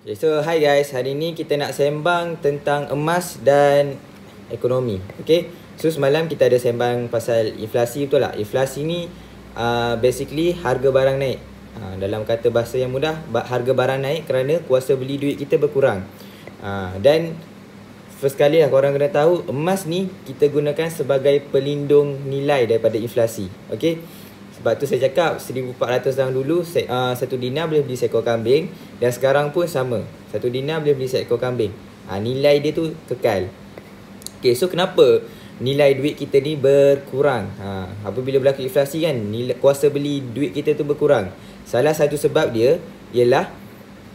Okay, so hi guys, hari ni kita nak sembang tentang emas dan ekonomi. Okay, so semalam kita ada sembang pasal inflasi betul tak? Inflasi ni uh, basically harga barang naik. Uh, dalam kata bahasa yang mudah, harga barang naik kerana kuasa beli duit kita berkurang. Uh, dan first kali lah korang kena tahu, emas ni kita gunakan sebagai pelindung nilai daripada inflasi. Okay, sebab tu saya cakap 1400 tahun dulu uh, satu dinar boleh beli seekor kambing dan sekarang pun sama. Satu dinar boleh beli seekor kambing. Ha, nilai dia tu kekal. Okay, so kenapa nilai duit kita ni berkurang? Ha, apabila berlaku inflasi kan, nilai, kuasa beli duit kita tu berkurang. Salah satu sebab dia ialah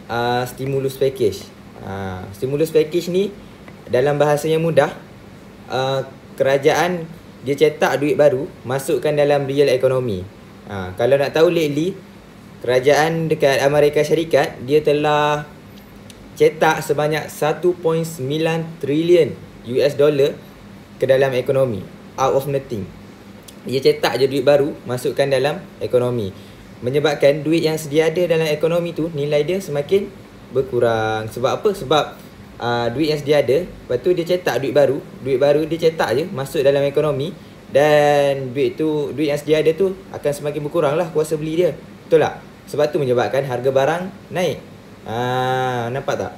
uh, stimulus package. Ha, stimulus package ni dalam bahasa yang mudah, uh, kerajaan dia cetak duit baru masukkan dalam real economy. Ha, kalau nak tahu lately kerajaan dekat Amerika Syarikat dia telah cetak sebanyak 1.9 trilion US dollar ke dalam ekonomi out of nothing. Dia cetak je duit baru masukkan dalam ekonomi. Menyebabkan duit yang sedia ada dalam ekonomi tu nilai dia semakin berkurang. Sebab apa? Sebab uh, duit yang sedia ada, lepas tu dia cetak duit baru, duit baru dia cetak je masuk dalam ekonomi dan duit tu duit yang sedia ada tu akan semakin berkurang lah kuasa beli dia. Betul tak? Sebab tu menyebabkan harga barang naik. Ah, nampak tak?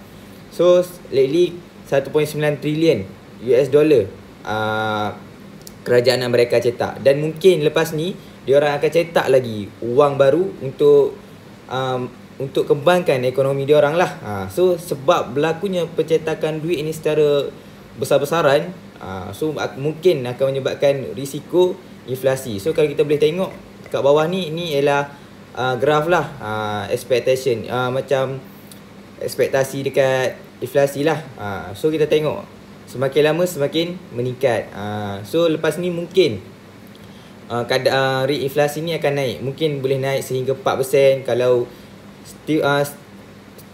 So lately 1.9 trilion US dollar ah, kerajaan Amerika cetak dan mungkin lepas ni dia orang akan cetak lagi wang baru untuk um, untuk kembangkan ekonomi dia orang lah. Ha, so sebab berlakunya pencetakan duit ini secara besar-besaran, ha, so mungkin akan menyebabkan risiko inflasi. So kalau kita boleh tengok kat bawah ni ni ialah uh, graf lah uh, expectation uh, macam ekspektasi dekat inflasi lah. Uh, so kita tengok semakin lama semakin meningkat. Uh, so lepas ni mungkin uh, kadar uh, rate inflasi ni akan naik. Mungkin boleh naik sehingga 4% kalau Steve, uh,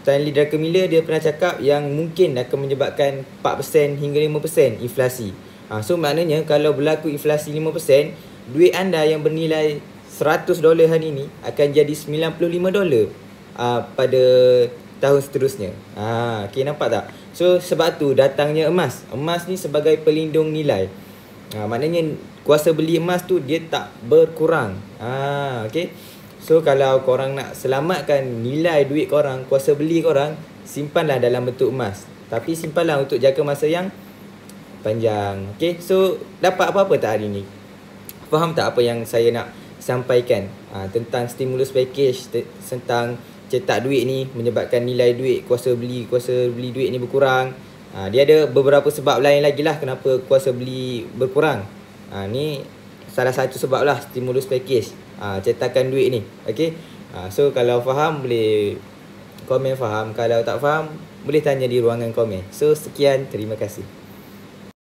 Stanley Druckenmiller dia pernah cakap yang mungkin akan menyebabkan 4% hingga 5% inflasi. Uh, so maknanya kalau berlaku inflasi 5%, duit anda yang bernilai 100 dolar hari ini akan jadi 95 dolar uh, pada tahun seterusnya. Ha, okay, nampak tak? So sebab tu datangnya emas. Emas ni sebagai pelindung nilai. Ha, maknanya kuasa beli emas tu dia tak berkurang. Ha, okay. So kalau korang nak selamatkan nilai duit korang, kuasa beli korang, simpanlah dalam bentuk emas. Tapi simpanlah untuk jangka masa yang panjang. Okay, so dapat apa-apa tak hari ni? Faham tak apa yang saya nak sampaikan ha, tentang stimulus package, tentang cetak duit ni menyebabkan nilai duit, kuasa beli, kuasa beli duit ni berkurang. Ha, dia ada beberapa sebab lain lagi lah kenapa kuasa beli berkurang. Ha, ni salah satu sebab lah stimulus package. Ha, cetakan duit ni. Okey? Ha, so kalau faham boleh komen faham. Kalau tak faham boleh tanya di ruangan komen. So sekian. Terima kasih